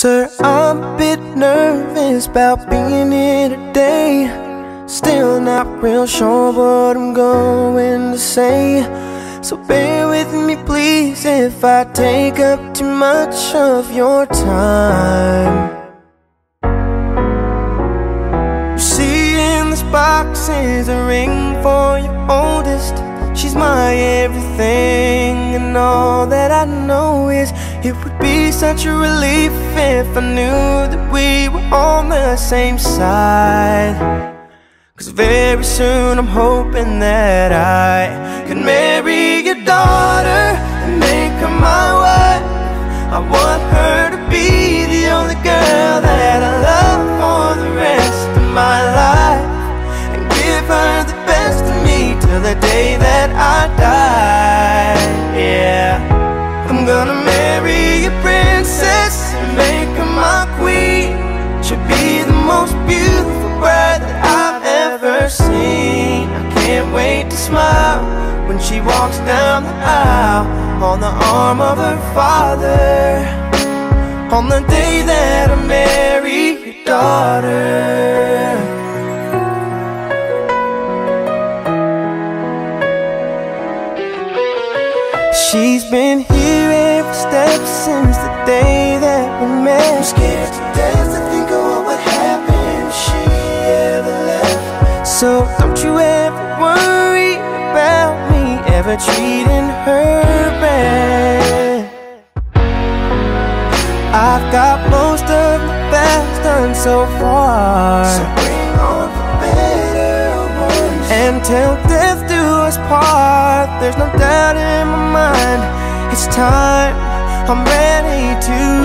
Sir, I'm a bit nervous about being here today. Still not real sure what I'm going to say. So bear with me, please, if I take up too much of your time. You see, in this box is a ring for your oldest. She's my everything, and all that I know is it would be such a relief if I knew that we were on the same side. Cause very soon I'm hoping that I can marry your daughter most beautiful bride that I've ever seen. I can't wait to smile when she walks down the aisle on the arm of her father. On the day that I marry your daughter. She's been here every step since the day that we met. I'm scared So don't you ever worry about me ever treating her bad. I've got most of the best done so far. So bring on the better ones. And till death do us part, there's no doubt in my mind. It's time, I'm ready to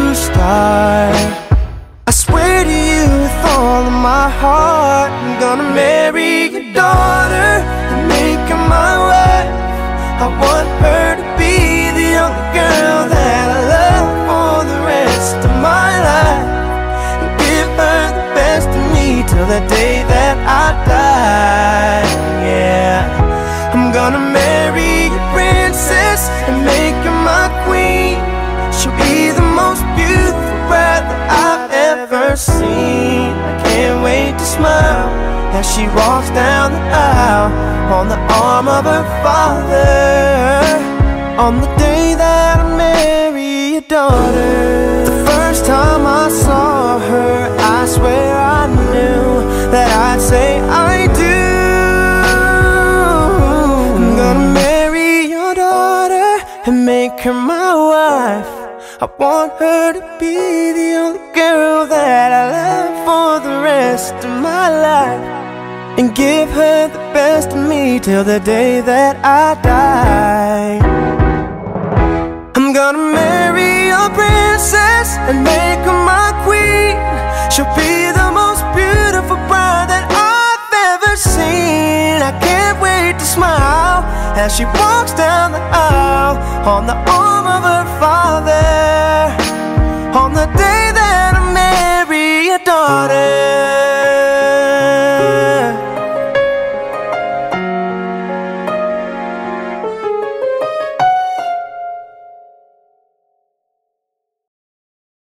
smile as she walks down the aisle on the arm of her father. On the day that I marry your daughter. The first time I saw her, I swear I knew that I'd say I do. I'm gonna marry your daughter and make her my wife. I want her to be the only girl that I love for rest of my life. And give her the best of me till the day that I die. I'm gonna marry a princess and make her my queen. She'll be the most beautiful bride that I've ever seen. I can't wait to smile as she walks down the aisle on the arm of her father. On the day that I marry a daughter.